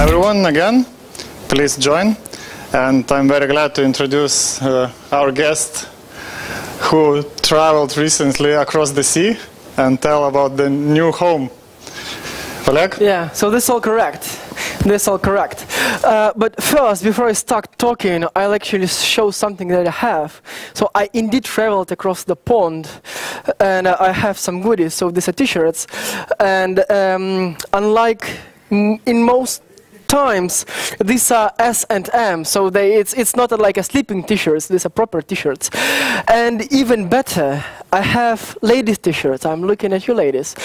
Everyone again. Please join. And I'm very glad to introduce uh, our guest who traveled recently across the sea and tell about the new home. Oleg? Yeah, so this is all correct. This is all correct. Uh, but first, before I start talking, I'll actually show something that I have. So I indeed traveled across the pond, and uh, I have some goodies. So these are t-shirts, and um, unlike in most times these are S and M, so they, it's, it's not like a sleeping t-shirts, these are proper t-shirts. And even better, I have ladies t-shirts, I'm looking at you ladies.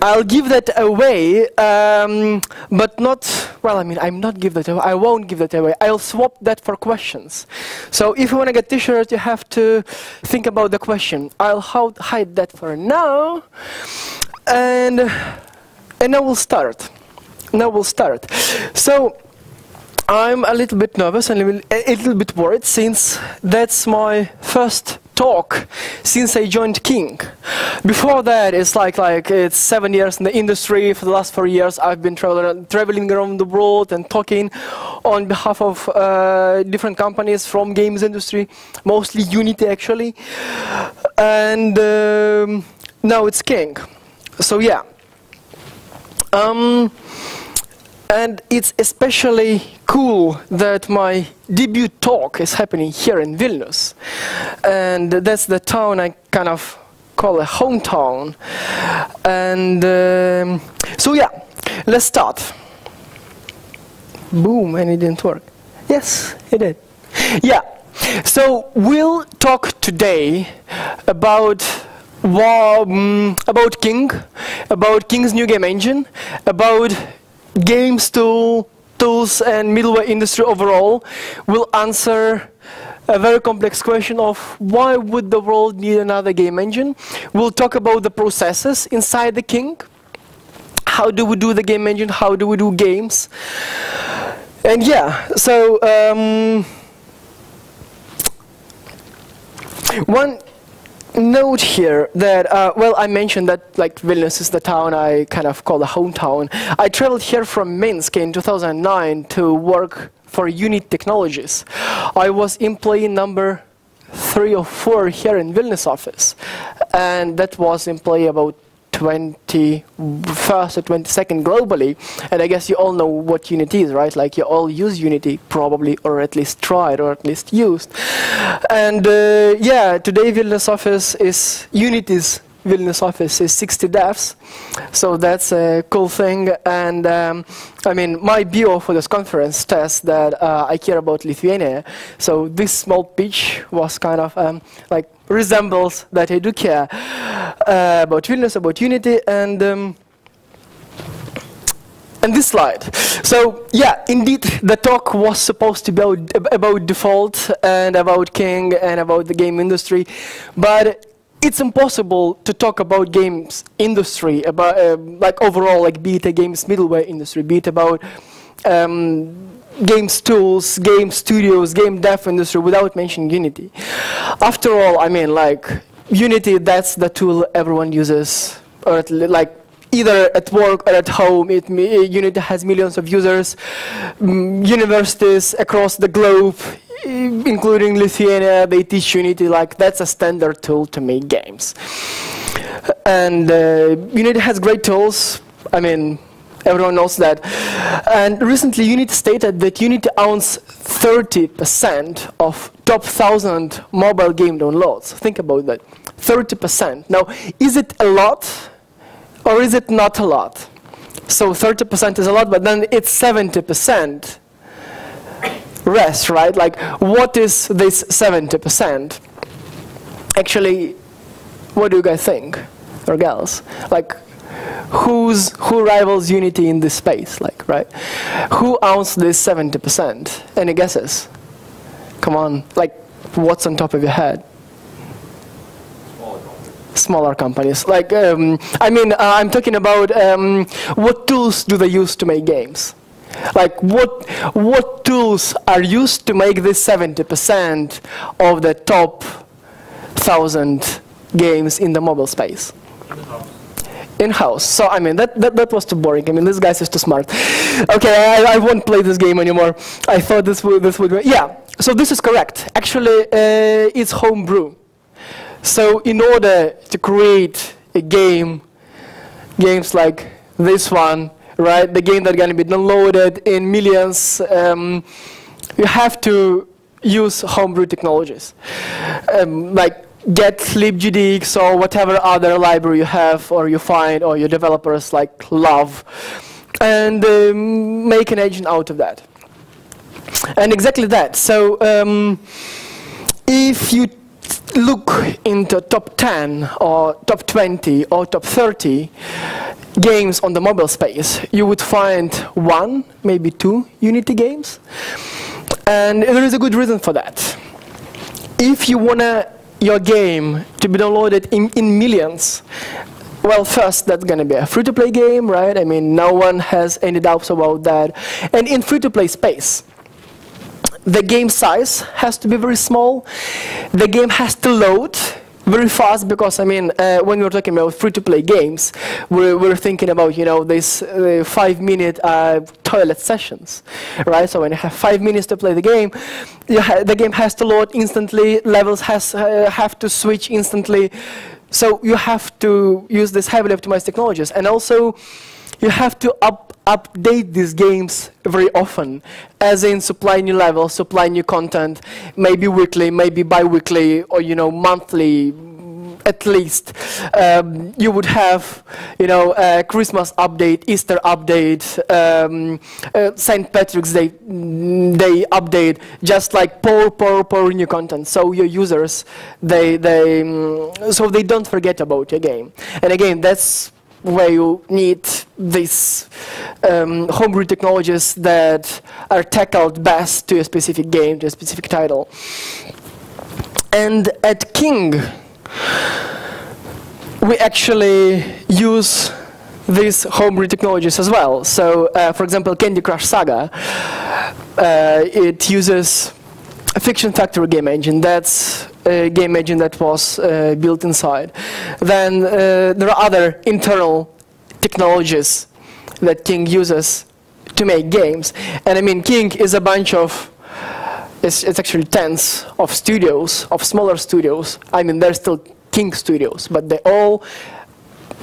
I'll give that away, um, but not, well, I mean, I'm not give that away, I won't give that away. I'll swap that for questions. So if you want to get t-shirts, you have to think about the question. I'll hide that for now, and, and I will start now we'll start. So I'm a little bit nervous and a little, bit worried since that's my first talk since I joined King. Before that, it's like like it's seven years in the industry. For the last four years, I've been traveling traveling around the world and talking on behalf of uh, different companies from games industry, mostly Unity actually. And um, now it's King. So yeah. Um, and it's especially cool that my debut talk is happening here in Vilnius. And that's the town I kind of call a hometown. And um, so yeah, let's start. Boom, and it didn't work. Yes, it did. Yeah, so we'll talk today about um, about King, about King's new game engine, about games tool, tools and middleware industry overall will answer a very complex question of why would the world need another game engine. We'll talk about the processes inside the King. How do we do the game engine? How do we do games? And yeah, so um, one note here that, uh, well, I mentioned that like Vilnius is the town I kind of call the hometown. I traveled here from Minsk in 2009 to work for Unity Technologies. I was employee number three or four here in Vilnius office, and that was employee about 21st or 22nd globally. And I guess you all know what Unity is, right? Like you all use Unity probably, or at least tried, or at least used. And uh, yeah, today Vilnius office is Unity's Vilnius office is 60 devs, so that's a cool thing. And um, I mean, my bio for this conference says that uh, I care about Lithuania. So this small pitch was kind of um, like resembles that I do care uh, about Vilnius, about Unity, and um, and this slide. So yeah, indeed, the talk was supposed to be about, about Defold and about King and about the game industry, but it's impossible to talk about games industry, about uh, like overall, like be it a games middleware industry, be it about um, games tools, game studios, game dev industry without mentioning Unity. After all, I mean, like, Unity, that's the tool everyone uses, or like, either at work or at home. It, Unity has millions of users, mm, universities across the globe, including Lithuania, they teach Unity, like, that's a standard tool to make games. And uh, Unity has great tools. I mean, Everyone knows that. And recently, Unity stated that Unity owns 30% of top 1,000 mobile game downloads. Think about that. 30%. Now, is it a lot or is it not a lot? So 30% is a lot, but then it's 70% rest, right? Like, what is this 70%? Actually, what do you guys think, or gals? Like, who's who rivals Unity in this space, like right? Who owns this 70%? Any guesses? Come on, like what's on top of your head? Smaller companies. Like, um, I mean, uh, I'm talking about um, what tools do they use to make games? Like, what what tools are used to make this 70% of the top thousand games in the mobile space? in-house. So I mean, that, that, that was too boring. I mean, this guy's is too smart. Okay, I, I won't play this game anymore. I thought this would, this would, yeah. So this is correct. Actually, uh, it's homebrew. So in order to create a game, games like this one, right, the game that's going to be downloaded in millions, um, you have to use homebrew technologies, um, like get libgdx or whatever other library you have or you find or your developers like love, and um, make an engine out of that. And exactly that. So um, if you look into top 10 or top 20 or top 30 games on the mobile space, you would find one, maybe two Unity games. And there is a good reason for that. If you want your game to be downloaded in, in millions, well, first, that's going to be a free-to-play game, right? I mean, no one has any doubts about that. And in free-to-play space, the game size has to be very small. The game has to load very fast because I mean, uh, when we're talking about free-to-play games, we're, we're, thinking about you know these uh, five-minute uh, toilet sessions, right? So when you have five minutes to play the game, the game has to load instantly. Levels has uh, have to switch instantly. So you have to use these heavily optimized technologies, and also you have to up update these games very often, as in supply new levels, supply new content, maybe weekly, maybe bi-weekly, or you know monthly, at least. Um, you would have, you know, a Christmas update, Easter update, um, uh, St. Patrick's Day, Day update, just like pour, pour, pour new content. So your users, they, they, um, so they don't forget about your game. And again, that's where you need these um, homebrew technologies that are tackled best to a specific game, to a specific title. And at King, we actually use these homebrew technologies as well. So, uh, for example, Candy Crush Saga, uh, it uses a Fiction Factory game engine. That's game engine that was uh, built inside. Then uh, there are other internal technologies that King uses to make games. And I mean, King is a bunch of, it's, it's actually tens of studios, of smaller studios. I mean, they're still King studios, but they all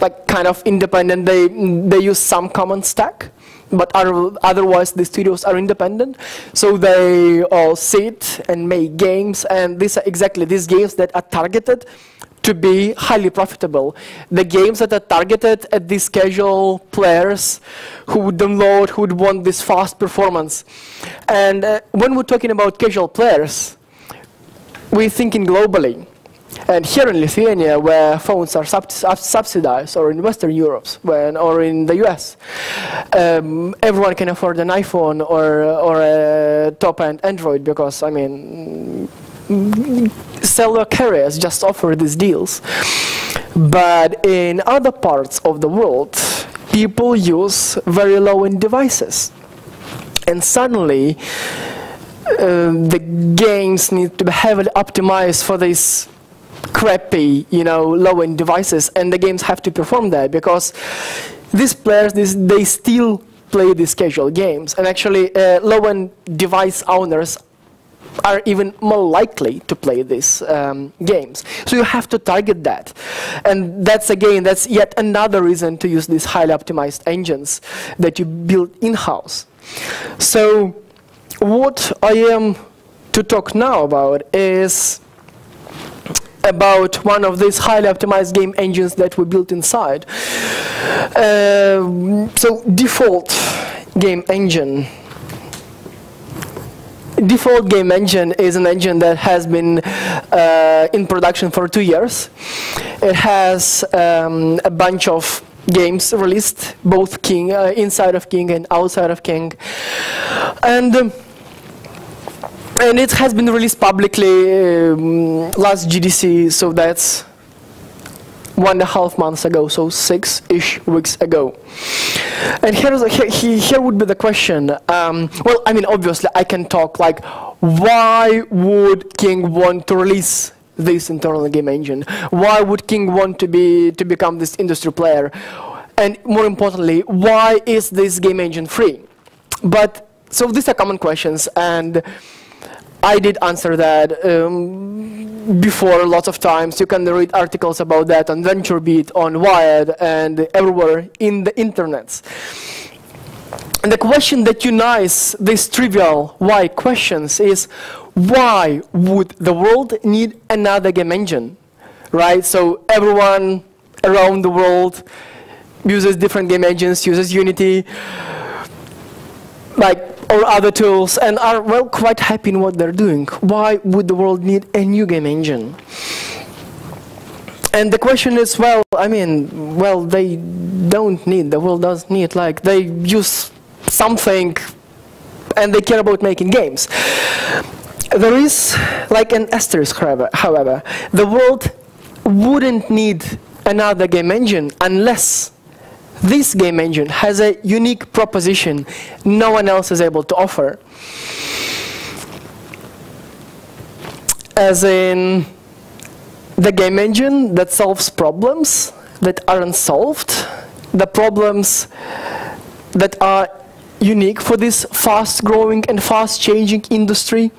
like kind of independent. They, they use some common stack but otherwise the studios are independent. So they all sit and make games, and these are exactly these games that are targeted to be highly profitable. The games that are targeted at these casual players who would download, who would want this fast performance. And uh, when we're talking about casual players, we're thinking globally. And here in Lithuania, where phones are sub subsidized, or in Western Europe, when, or in the US, um, everyone can afford an iPhone or, or a top-end Android because, I mean, cellular carriers just offer these deals. But in other parts of the world, people use very low-end devices. And suddenly, uh, the games need to be heavily optimized for these crappy, you know, low-end devices, and the games have to perform that because these players, this, they still play these casual games, and actually uh, low-end device owners are even more likely to play these um, games. So you have to target that. And that's again, that's yet another reason to use these highly optimized engines that you build in-house. So what I am to talk now about is about one of these highly optimized game engines that we built inside. Uh, so Defold game engine. Defold game engine is an engine that has been uh, in production for two years. It has um, a bunch of games released, both King, uh, inside of King and outside of King. And um, and it has been released publicly um, last GDC, so that's one and a half months ago, so six-ish weeks ago. And here's a, here, here would be the question. Um, well, I mean, obviously, I can talk like, why would King want to release this internal game engine? Why would King want to be to become this industry player? And more importantly, why is this game engine free? But so these are common questions, and I did answer that um, before lots of times. You can read articles about that on VentureBeat, on Wired, and everywhere in the internet. And the question that unites these trivial why questions is why would the world need another game engine? Right? So everyone around the world uses different game engines, uses Unity, like or other tools, and are well quite happy in what they're doing. Why would the world need a new game engine? And the question is, well, I mean, well, they don't need, the world does need, like, they use something and they care about making games. There is like an asterisk, however, however. The world wouldn't need another game engine unless this game engine has a unique proposition no one else is able to offer. As in the game engine that solves problems that aren't solved, the problems that are unique for this fast-growing and fast-changing industry.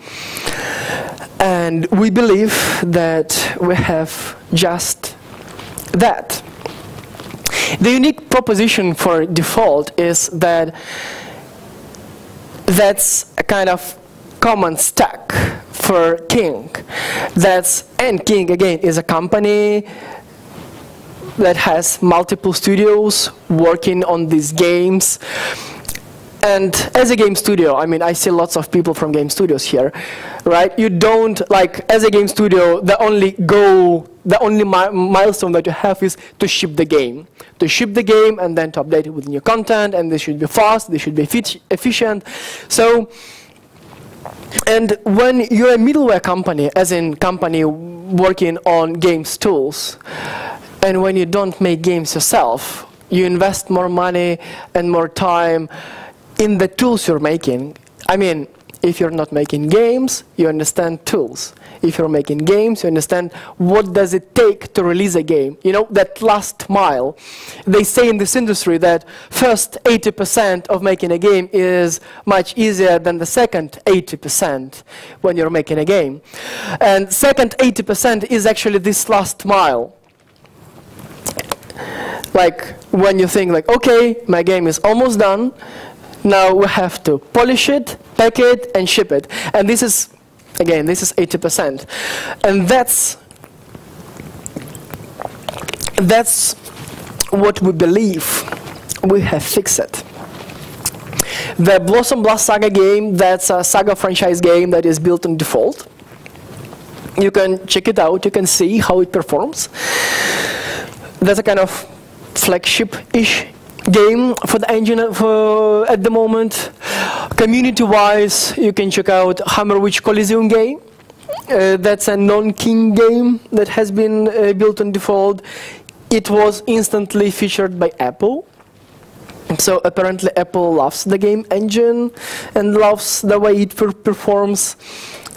And we believe that we have just that. The unique proposition for Defold is that that's a kind of common stack for King. That's, and King, again, is a company that has multiple studios working on these games and as a game studio, I mean, I see lots of people from game studios here, right? You don't, like, as a game studio, the only goal, the only mi milestone that you have is to ship the game. To ship the game and then to update it with new content, and this should be fast, this should be efficient. So, and when you're a middleware company, as in company working on games tools, and when you don't make games yourself, you invest more money and more time in the tools you're making. I mean, if you're not making games, you understand tools. If you're making games, you understand what does it take to release a game. You know, that last mile. They say in this industry that first 80% of making a game is much easier than the second 80% when you're making a game. And second 80% is actually this last mile. Like when you think like, okay, my game is almost done, now we have to polish it, pack it, and ship it. And this is, again, this is 80%. And that's, that's what we believe we have fixed it. The Blossom Blast Saga game, that's a Saga franchise game that is built on Defold. You can check it out, you can see how it performs. That's a kind of flagship-ish game for the engine for, at the moment. Community-wise, you can check out Hammerwitch Coliseum game. Uh, that's a non-king game that has been uh, built on Defold. It was instantly featured by Apple. So apparently Apple loves the game engine and loves the way it per performs,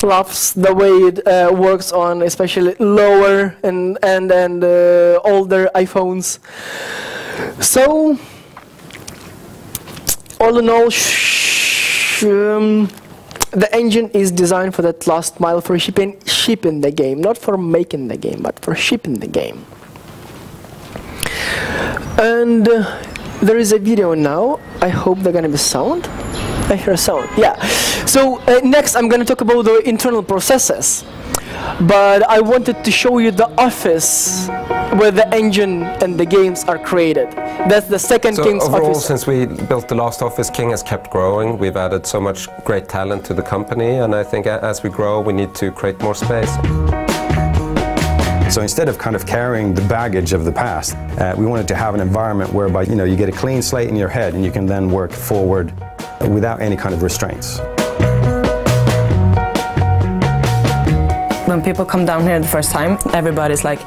loves the way it uh, works on especially lower and, and, and uh, older iPhones. So all in all, um, the engine is designed for that last mile for shipping, shipping the game, not for making the game, but for shipping the game. And uh, there is a video now. I hope they're gonna be sound. I hear sound. Yeah. So uh, next, I'm gonna talk about the internal processes but I wanted to show you the office where the engine and the games are created. That's the second so King's overall, office. since we built the last office, King has kept growing. We've added so much great talent to the company, and I think as we grow, we need to create more space. So instead of kind of carrying the baggage of the past, uh, we wanted to have an environment whereby you know you get a clean slate in your head and you can then work forward without any kind of restraints. When people come down here the first time, everybody's like,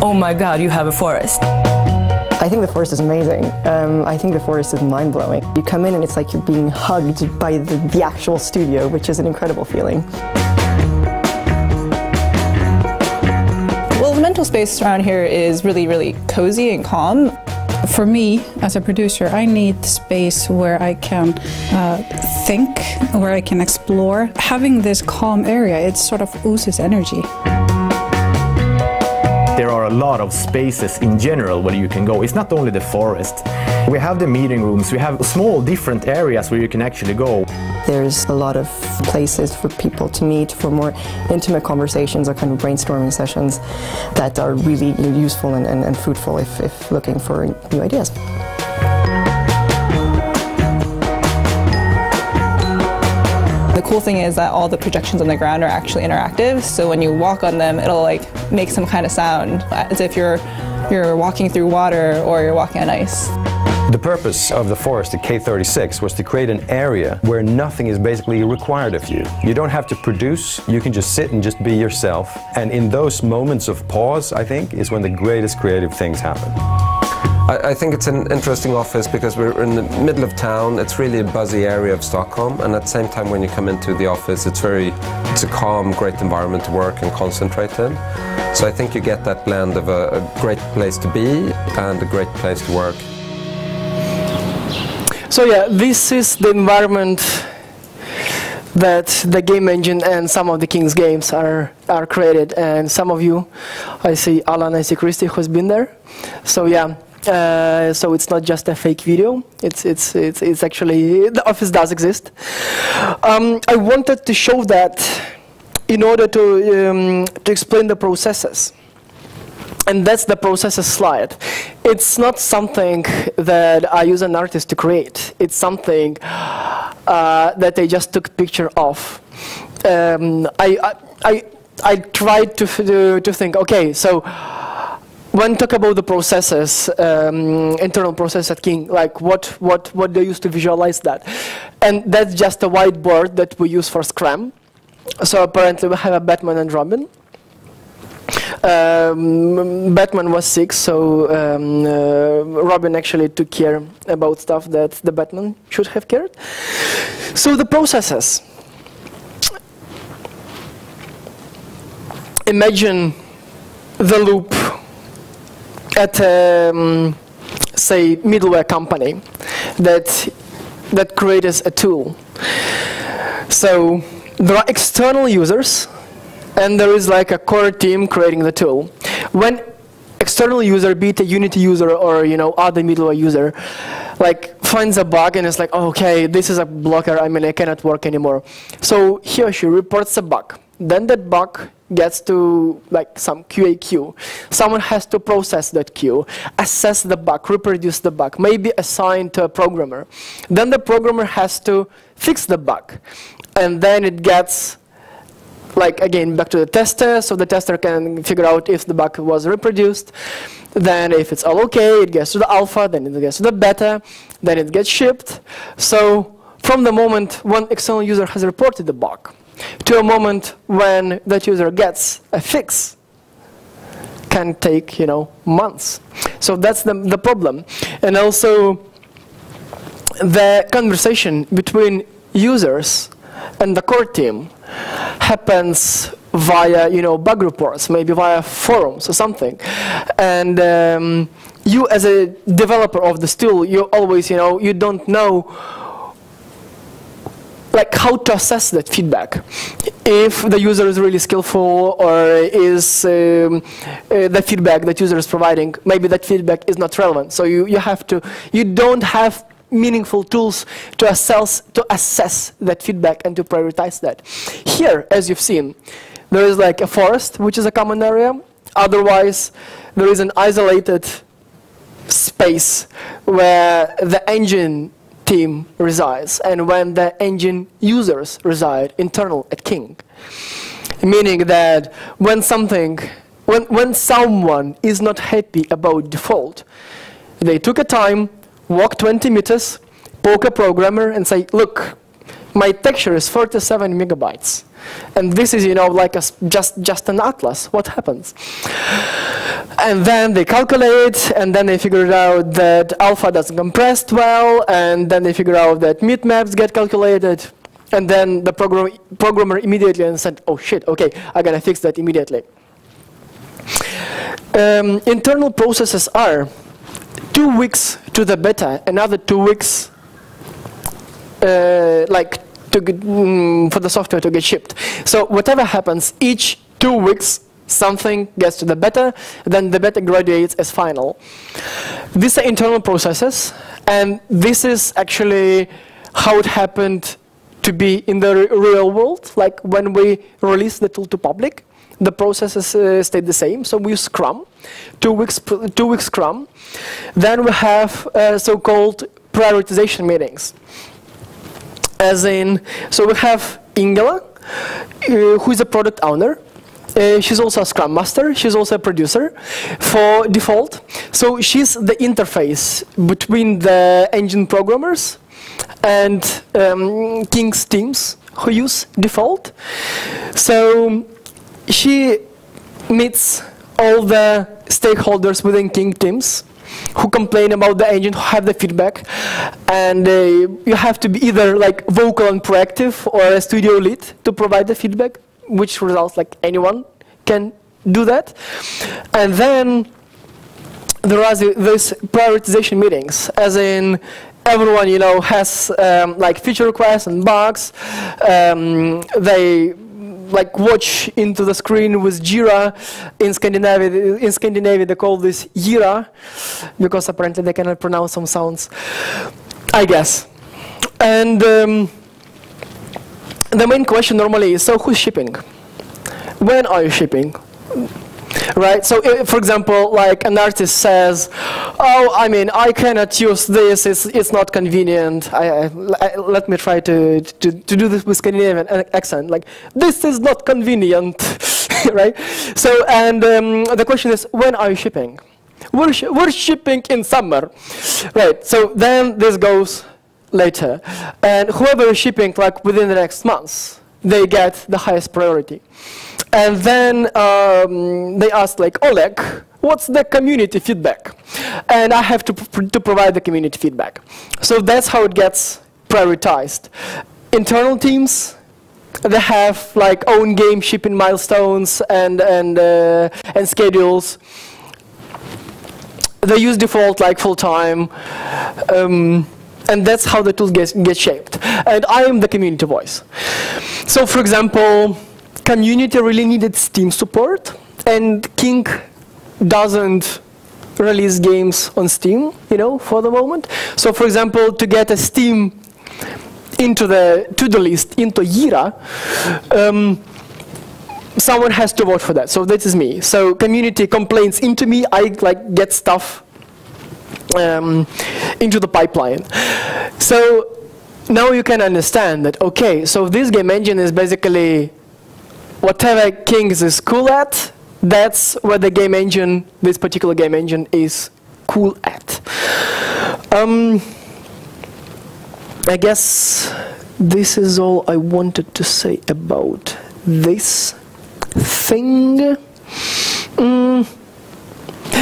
oh my god, you have a forest. I think the forest is amazing. Um, I think the forest is mind-blowing. You come in and it's like you're being hugged by the, the actual studio, which is an incredible feeling. Well, the mental space around here is really, really cozy and calm. For me, as a producer, I need space where I can uh, think, where I can explore. Having this calm area, it sort of oozes energy. There are a lot of spaces in general where you can go. It's not only the forest. We have the meeting rooms, we have small different areas where you can actually go. There's a lot of places for people to meet for more intimate conversations or kind of brainstorming sessions that are really useful and, and, and fruitful if, if looking for new ideas. The cool thing is that all the projections on the ground are actually interactive, so when you walk on them, it'll like make some kind of sound, as if you're you're walking through water or you're walking on ice. The purpose of the forest at K36 was to create an area where nothing is basically required of you. You don't have to produce, you can just sit and just be yourself. And in those moments of pause, I think, is when the greatest creative things happen. I, think it's an interesting office because we're in the middle of town. It's really a buzzy area of Stockholm, and at the same time, when you come into the office, it's very, it's a calm, great environment to work and concentrate in. So I think you get that blend of a, a great place to be and a great place to work. So yeah, this is the environment that the game engine and some of the King's games are, are created. And some of you, I see Alan, I see Christy who's been there. So yeah, uh, so it's not just a fake video. It's it's it's it's actually the office does exist. Um, I wanted to show that in order to um, to explain the processes. And that's the processes slide. It's not something that I use an artist to create. It's something uh, that I just took picture of. Um, I, I, I, I tried to, to, to think, okay, so when talk about the processes, um, internal process at King, like what, what, what they use to visualize that. And that's just a whiteboard that we use for Scrum. So apparently we have a Batman and Robin. Um, Batman was sick, so um, uh, Robin actually took care about stuff that the Batman should have cared. So the processes. Imagine the loop at, um, say, middleware company that that creates a tool. So there are external users, and there is like a core team creating the tool. When external user, be it a Unity user or you know other middleware user, like finds a bug and it's like, okay, this is a blocker. I mean, I cannot work anymore. So he or she reports a bug. Then that bug gets to like some QA queue. Someone has to process that queue, assess the bug, reproduce the bug, maybe assign to a programmer. Then the programmer has to fix the bug. And then it gets like again back to the tester, so the tester can figure out if the bug was reproduced. Then if it's all okay, it gets to the alpha, then it gets to the beta, then it gets shipped. So from the moment one external user has reported the bug, to a moment when that user gets a fix can take you know months. So that's the, the problem. And also the conversation between users and the core team happens via you know bug reports, maybe via forums or something. And um, you as a developer of this tool, you always you know you don't know like how to assess that feedback. If the user is really skillful or is um, uh, the feedback that user is providing, maybe that feedback is not relevant. So you, you have to, you don't have meaningful tools to assess, to assess that feedback and to prioritize that. Here, as you've seen, there is like a forest, which is a common area. Otherwise, there is an isolated space where the engine team resides and when the engine users reside internal at King. Meaning that when something, when, when someone is not happy about Defold, they took a time, walk 20 meters, poke a programmer and say, look, my texture is 47 megabytes. And this is, you know, like a, just, just an atlas. What happens? And then they calculate, and then they figure out that alpha doesn't compress well, and then they figure out that maps get calculated, and then the program, programmer immediately and said, oh shit, okay, I gotta fix that immediately. Um, internal processes are two weeks to the beta, another two weeks uh, like to get, mm, for the software to get shipped. So whatever happens, each two weeks something gets to the beta, then the beta graduates as final. These are internal processes, and this is actually how it happened to be in the real world. Like when we release the tool to public, the processes uh, stayed the same. So we use Scrum, two weeks, two weeks Scrum. Then we have uh, so-called prioritization meetings. As in, so we have Ingela, uh, who is a product owner. Uh, she's also a Scrum Master. She's also a producer for Defold. So she's the interface between the engine programmers and um, King's teams who use Defold. So she meets all the stakeholders within King teams who complain about the engine, who have the feedback, and uh, you have to be either like vocal and proactive or a studio lead to provide the feedback, which results like anyone can do that. And then there are these prioritization meetings, as in everyone you know has um, like feature requests and bugs. Um, they like watch into the screen with Jira. In Scandinavia, in Scandinavia they call this Jira because apparently they cannot pronounce some sounds. I guess. And um, the main question normally is, so who's shipping? When are you shipping? Right? So, if, for example, like an artist says, "Oh, I mean, I cannot use this; it's it's not convenient." I, I, let me try to, to to do this with Scandinavian accent. Like, this is not convenient, right? So, and um, the question is, when are you shipping? We're, sh we're shipping in summer, right? So then this goes later, and whoever is shipping like within the next months, they get the highest priority. And then um, they asked like, Oleg, what's the community feedback? And I have to, pr to provide the community feedback. So that's how it gets prioritized. Internal teams, they have like own game shipping milestones and, and, uh, and schedules. They use Defold like full time. Um, and that's how the tool gets, gets shaped. And I am the community voice. So for example, community really needed Steam support, and King doesn't release games on Steam, you know, for the moment. So, for example, to get a Steam into the to-do list into Jira, um, someone has to vote for that. So that is me. So community complaints into me. I like get stuff um, into the pipeline. So now you can understand that. Okay, so this game engine is basically whatever Kings is cool at, that's where the game engine, this particular game engine, is cool at. Um, I guess this is all I wanted to say about this thing. Mm.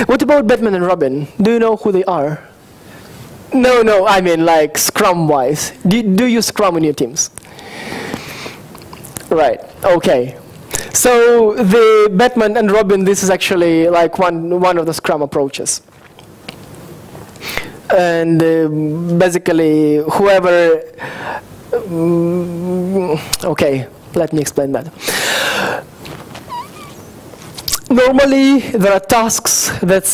What about Batman and Robin? Do you know who they are? No, no, I mean like Scrum-wise. Do, do you Scrum in your teams? Right, okay. So the Batman and Robin, this is actually like one, one of the Scrum approaches. And uh, basically, whoever, um, okay, let me explain that. Normally, there are tasks that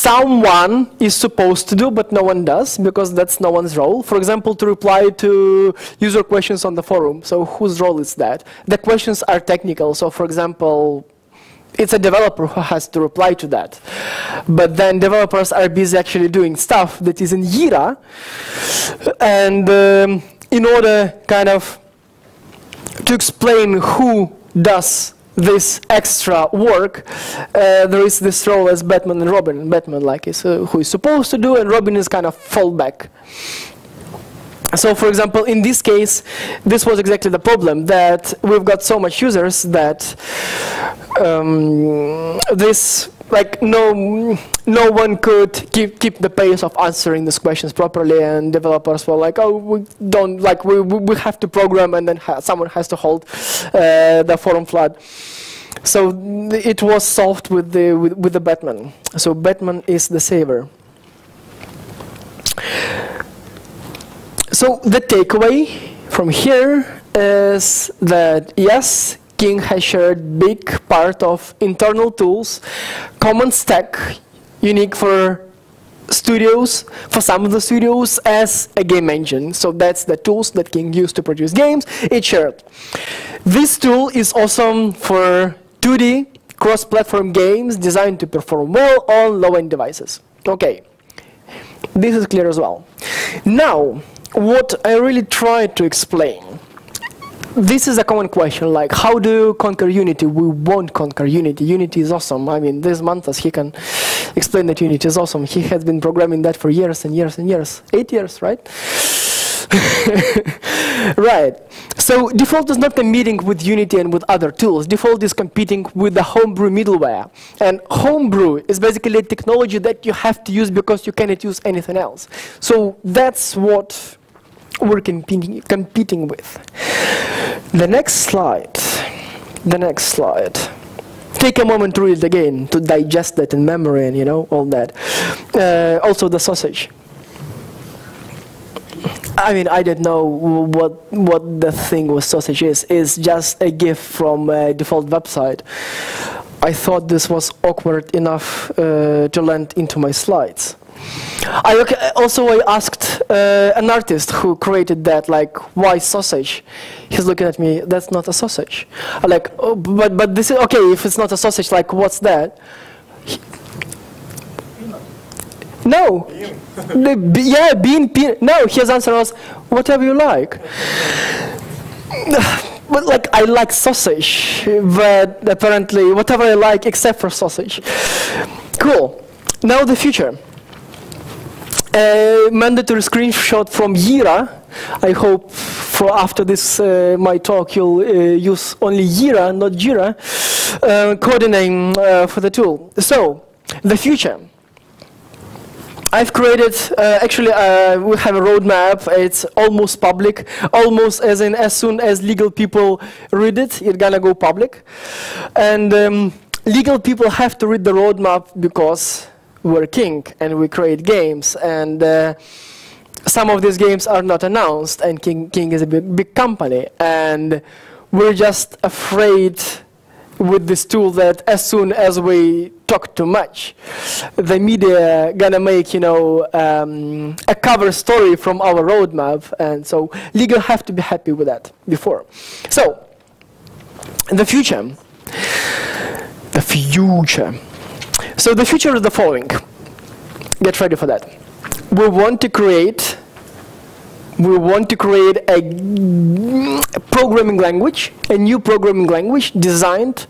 someone is supposed to do, but no one does, because that's no one's role. For example, to reply to user questions on the forum. So whose role is that? The questions are technical. So for example, it's a developer who has to reply to that. But then developers are busy actually doing stuff that is in Jira. And um, in order kind of to explain who does this extra work, uh, there is this role as Batman and Robin. Batman like is uh, who is supposed to do, and Robin is kind of fallback. So, for example, in this case, this was exactly the problem that we've got so much users that um, this like no no one could keep keep the pace of answering these questions properly and developers were like oh we don't like we we have to program and then ha someone has to hold uh, the forum flood So it was solved with the with, with the Batman. So Batman is the saver. So the takeaway from here is that yes, King has shared big part of internal tools, common stack, unique for studios, for some of the studios, as a game engine. So that's the tools that King used to produce games, it shared. This tool is awesome for 2D cross-platform games designed to perform well on low-end devices. Okay, this is clear as well. Now, what I really tried to explain this is a common question like how do you conquer unity? We won't conquer unity. Unity is awesome. I mean this Mantas he can explain that unity is awesome he has been programming that for years and years and years. Eight years right? Right. So Defold is not competing with unity and with other tools. Defold is competing with the homebrew middleware. And homebrew is basically a technology that you have to use because you cannot use anything else. So that's what we're competing, competing with. The next slide, the next slide. Take a moment to read it again, to digest that in memory and you know, all that. Uh, also the sausage. I mean, I didn't know what what the thing with sausage is. It's just a gift from a Defold website. I thought this was awkward enough uh, to land into my slides. I also I asked uh, an artist who created that, like, why sausage? He's looking at me. That's not a sausage. I'm like, oh, but but this is okay. If it's not a sausage, like, what's that? He, no. the, yeah, bean, bean. No, his answer was, whatever you like. but like, I like sausage, but apparently, whatever I like except for sausage. Cool. Now the future. A mandatory screenshot from Jira. I hope for after this uh, my talk you'll uh, use only Jira, not Jira, uh, coordinating uh, for the tool. So the future. I've created, uh, actually uh, we have a roadmap, it's almost public, almost as in as soon as legal people read it, it's gonna go public. And um, legal people have to read the roadmap because we're king and we create games and uh, some of these games are not announced and king, king is a big, big company and we're just afraid with this tool that as soon as we talk too much the media gonna make you know um, a cover story from our roadmap and so legal have to be happy with that before. So in the future. The future so the future is the following. Get ready for that. We want to create we want to create a programming language, a new programming language designed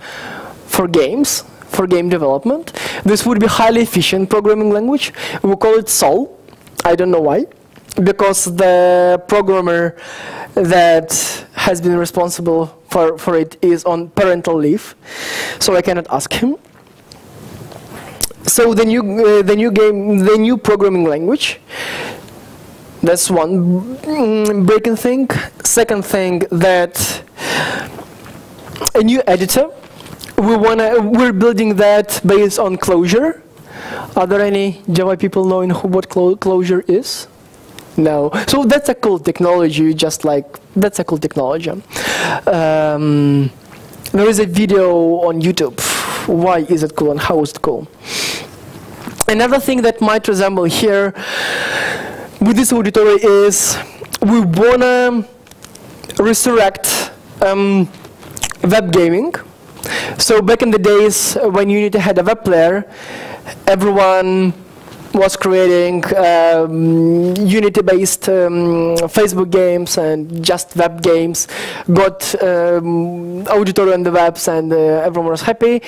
for games, for game development. This would be highly efficient programming language. We call it Sol. I don't know why. Because the programmer that has been responsible for, for it is on parental leave. So I cannot ask him so the new uh, the new game the new programming language. That's one mm, breaking thing. Second thing that a new editor we wanna we're building that based on Clojure. Are there any java people knowing who, what Clojure is? No. So that's a cool technology just like that's a cool technology. Um, there is a video on youtube why is it cool and how is it cool Another thing that might resemble here with this auditory is we want to resurrect um, web gaming. So back in the days when Unity had a web player, everyone was creating um, Unity-based um, Facebook games and just web games, got um, auditory on the webs and uh, everyone was happy.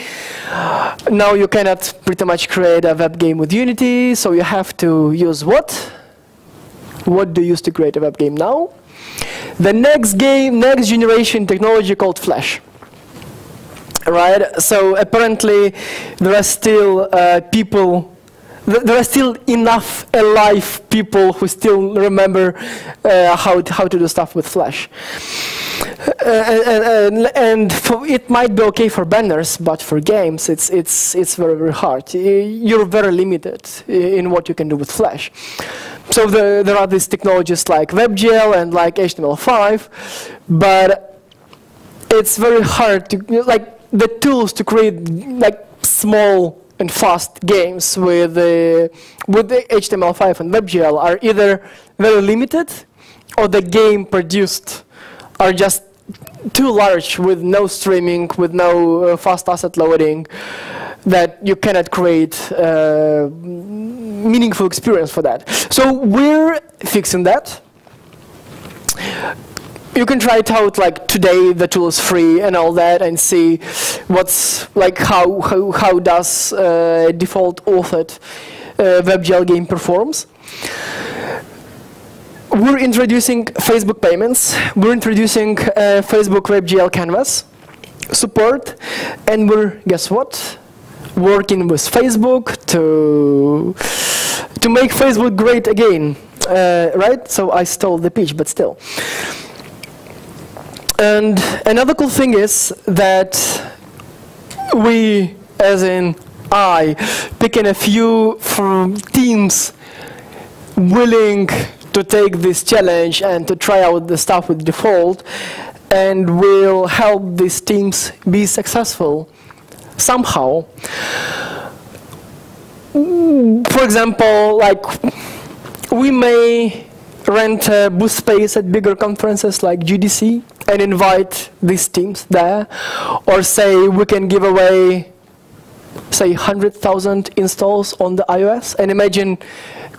Now you cannot pretty much create a web game with Unity, so you have to use what? What do you use to create a web game now? The next game, next generation technology called Flash right? So apparently there are still uh, people th- there are still enough alive people who still remember uh, how, to, how to do stuff with Flash. Uh, and and, and for, it might be okay for banners, but for games, it's, it's, it's very, very hard. You're very limited in what you can do with Flash. So the, there are these technologies like WebGL and like HTML5, but it's very hard to like the tools to create like small and fast games with uh, with the HTML5 and WebGL are either very limited or the game produced are just too large with no streaming, with no uh, fast asset loading, that you cannot create uh, meaningful experience for that. So we're fixing that you can try it out like today the tool is free and all that and see what's like how how, how does uh, Defold authored uh, WebGL game performs. We're introducing Facebook payments. We're introducing uh, Facebook WebGL canvas support. And we're guess what? Working with Facebook to to make Facebook great again. Uh, right? So I stole the pitch but still and another cool thing is that we, as in I, picking a few from teams willing to take this challenge and to try out the stuff with Defold, and will help these teams be successful somehow. For example, like we may rent a booth space at bigger conferences like GDC and invite these teams there, or say we can give away, say, 100,000 installs on the iOS, and imagine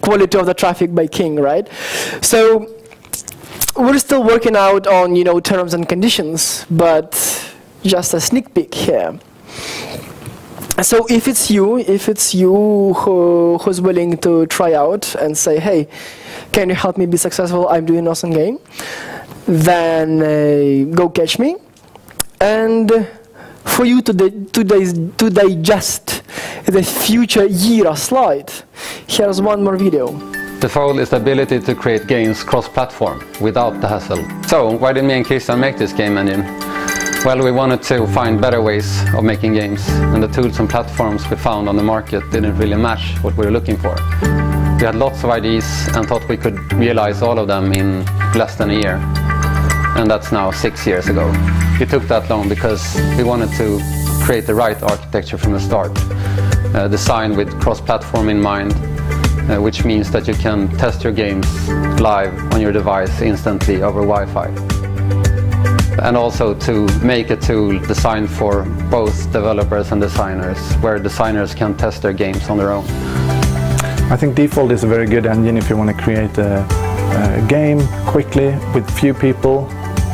quality of the traffic by King, right? So we're still working out on, you know, terms and conditions, but just a sneak peek here. So if it's you, if it's you who, who's willing to try out and say, hey, can you help me be successful? I'm doing awesome game. Then uh, go catch me. And for you to, to, to digest the future Jira slide, here's one more video. The Defold is the ability to create games cross-platform without the hassle. So why did me and Christian make this game engine? Well, we wanted to find better ways of making games, and the tools and platforms we found on the market didn't really match what we were looking for. We had lots of ideas and thought we could realize all of them in less than a year. And that's now six years ago. It took that long because we wanted to create the right architecture from the start. Uh, design with cross-platform in mind, uh, which means that you can test your games live on your device instantly over Wi-Fi. And also to make a tool designed for both developers and designers, where designers can test their games on their own. I think Defold is a very good engine if you want to create a, a game quickly with few people.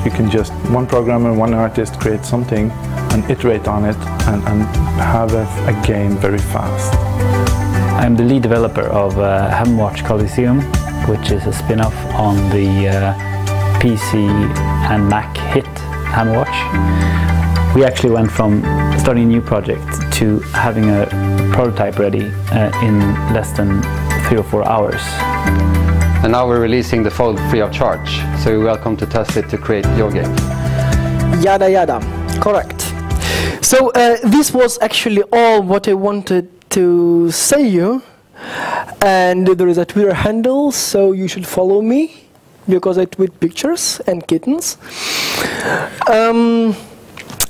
You can just, one programmer, one artist create something and iterate on it and, and have a, a game very fast. I'm the lead developer of uh, Hammerwatch Coliseum, which is a spin-off on the uh, PC and Mac hit Hammerwatch. We actually went from starting a new project to having a prototype ready uh, in less than three or four hours. And now we're releasing Defold free of charge, so you're welcome to test it to create your game. Yada yada. Correct. So uh, this was actually all what I wanted to say you. And there is a Twitter handle, so you should follow me because I tweet pictures and kittens. Um,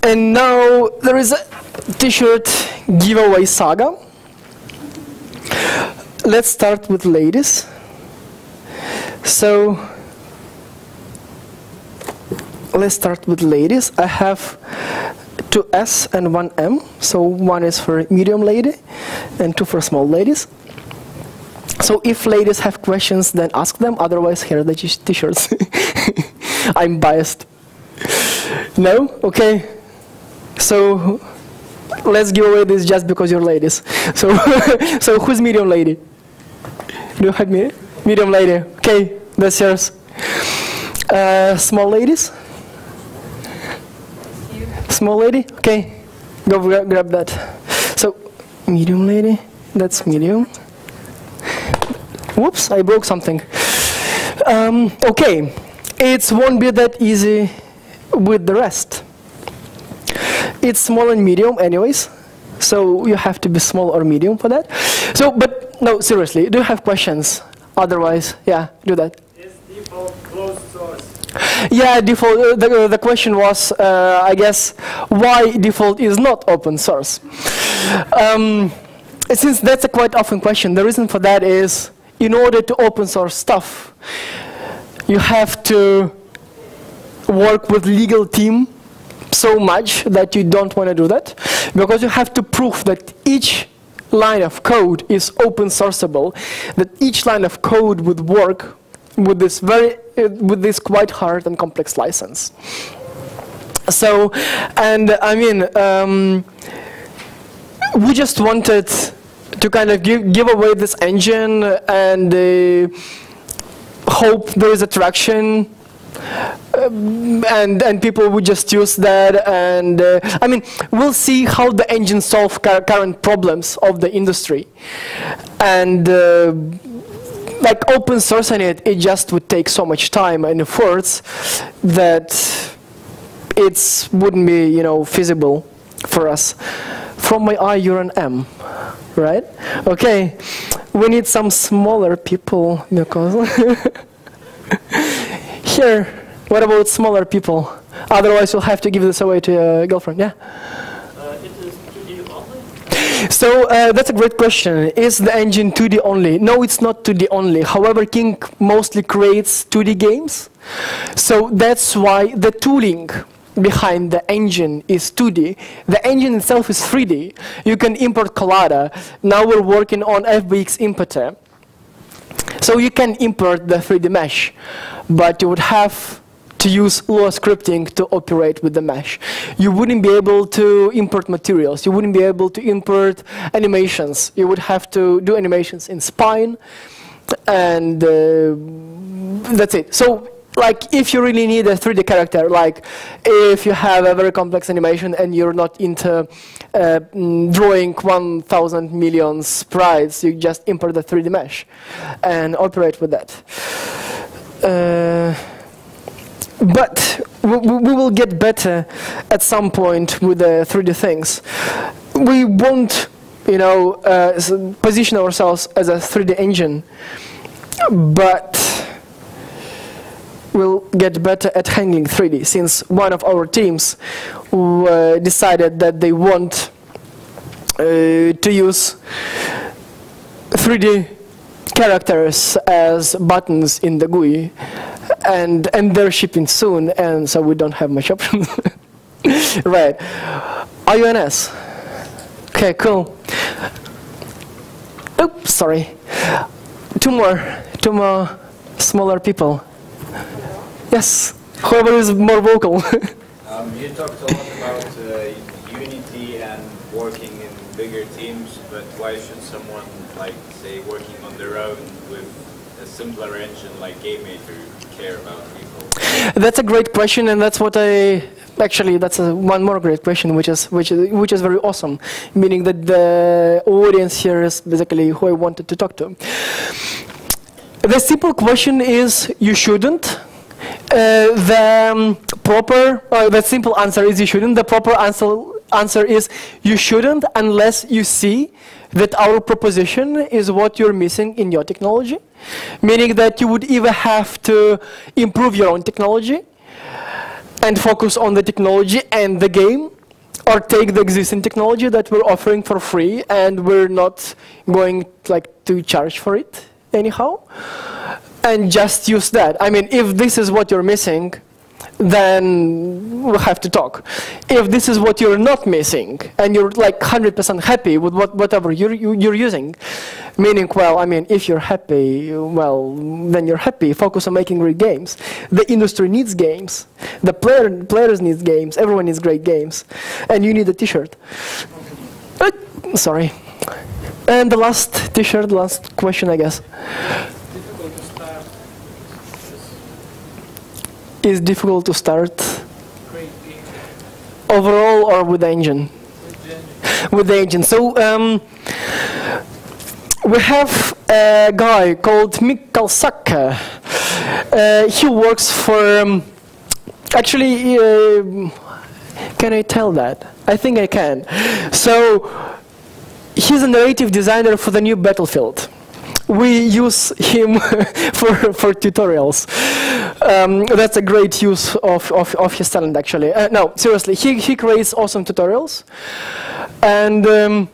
and now there is a t-shirt giveaway saga. Let's start with ladies. So let's start with ladies. I have two S and one M. So one is for medium lady and two for small ladies. So if ladies have questions, then ask them. Otherwise, here are the t-shirts. I'm biased. No? Okay. So let's give away this just because you're ladies. So, so who's medium lady? Do you have me? Medium lady. Okay, that's yours. Uh, small ladies? Small lady? Okay, go gra- grab that. So, medium lady, that's medium. Whoops, I broke something. Um, okay, it won't be that easy with the rest. It's small and medium anyways, so you have to be small or medium for that. So, but no, seriously, do you have questions? Otherwise, yeah, do that. Is Defold closed source? Yeah, Defold. Uh, the, uh, the question was, uh, I guess, why Defold is not open source. Um, since that's a quite often question, the reason for that is, in order to open source stuff, you have to work with legal team so much that you don't want to do that, because you have to prove that each line of code is open sourceable, that each line of code would work with this very uh, with this quite hard and complex license. So, and I mean, um, we just wanted to kind of give give away this engine and uh, hope there is attraction. Um, and and people would just use that and uh, I mean we'll see how the engine solve current problems of the industry and uh, like open sourcing it, it just would take so much time and efforts that it wouldn't be, you know, feasible for us. From my I, you're an M, right? Okay, we need some smaller people because here. What about smaller people? Otherwise, you'll have to give this away to your girlfriend. Yeah. So uh, that's a great question. Is the engine 2D only? No, it's not 2D only. However, King mostly creates 2D games. So that's why the tooling behind the engine is 2D. The engine itself is 3D. You can import Collada. Now we're working on FBX Importer. So you can import the 3D mesh, but you would have to use Lua scripting to operate with the mesh. You wouldn't be able to import materials. You wouldn't be able to import animations. You would have to do animations in Spine, and uh, that's it. So like if you really need a 3D character, like if you have a very complex animation and you're not into uh, drawing 1,000 million sprites, you just import the 3D mesh and operate with that. Uh, but we, we, will get better at some point with the 3D things. We won't, you know, uh, position ourselves as a 3D engine, but we'll get better at handling 3D since one of our teams uh, decided that they want uh, to use 3D characters as buttons in the GUI and and they're shipping soon, and so we don't have much options. right. IONS. Okay, cool. Oops, sorry. Two more, two more smaller people. Yes, whoever is more vocal. um, you talked a lot about uh, unity and working in bigger teams, but why should someone, like, say, working on their own with a simpler engine like GameMaker care about people? That's a great question, and that's what I actually that's a, one more great question, which is which is which is very awesome, meaning that the audience here is basically who I wanted to talk to. The simple question is you shouldn't. Uh, the um, proper, uh, the simple answer is you shouldn't. The proper answer answer is you shouldn't unless you see that our proposition is what you're missing in your technology, meaning that you would either have to improve your own technology and focus on the technology and the game, or take the existing technology that we're offering for free and we're not going like to charge for it anyhow, and just use that. I mean, if this is what you're missing, then we'll have to talk. If this is what you're not missing, and you're like 100% happy with what, whatever you're, you're using, meaning, well, I mean, if you're happy, well, then you're happy. Focus on making great games. The industry needs games. The player, players need games. Everyone needs great games. And you need a t-shirt. Uh, sorry. And the last t-shirt, last question, I guess. Is difficult to start overall or with the engine? With the engine. So um, we have a guy called Mikael Sakke. Uh, he works for, um, actually, uh, can I tell that? I think I can. So, he's a narrative designer for the new Battlefield. We use him for, for tutorials. Um, that's a great use of, of, of his talent, actually. Uh, no, seriously, he, he creates awesome tutorials. And um,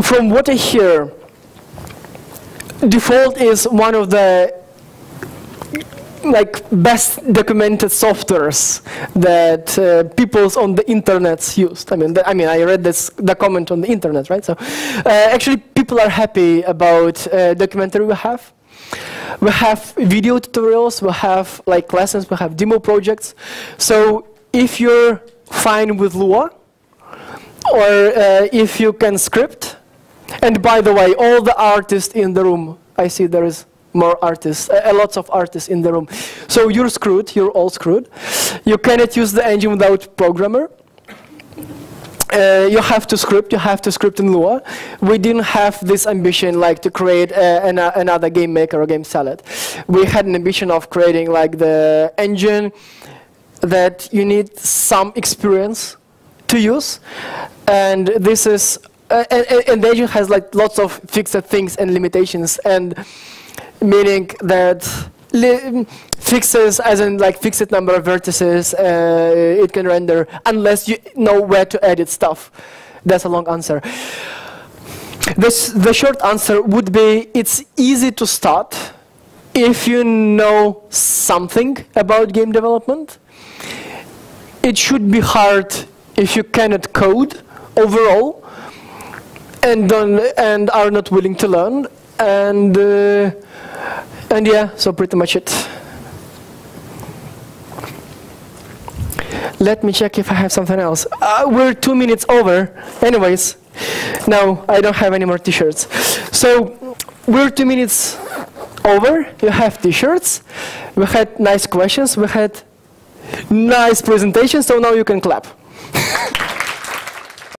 from what I hear, Defold is one of the like best documented softwares that uh, people on the internet used. I mean, I mean, I read this the comment on the internet, right? So, uh, actually, people are happy about uh, documentary we have. We have video tutorials. We have like lessons. We have demo projects. So, if you're fine with Lua, or uh, if you can script, and by the way, all the artists in the room, I see there is more artists, a, lots of artists in the room. So you're screwed, you're all screwed. You cannot use the engine without programmer. Uh, you have to script, you have to script in Lua. We didn't have this ambition like to create uh, an, uh, another GameMaker or GameSalad. We had an ambition of creating like the engine that you need some experience to use. And this is, uh, and, and the engine has like lots of fixed things and limitations. And meaning that fixes, as in like fixed number of vertices, uh, it can render unless you know where to edit stuff. That's a long answer. This, the short answer would be it's easy to start if you know something about game development. It should be hard if you cannot code overall and, and are not willing to learn. And uh, and yeah, so pretty much it. Let me check if I have something else. Uh, we're two minutes over. Anyways, no, I don't have any more t-shirts. So we're two minutes over. You have t-shirts. We had nice questions. We had nice presentations. So now you can clap.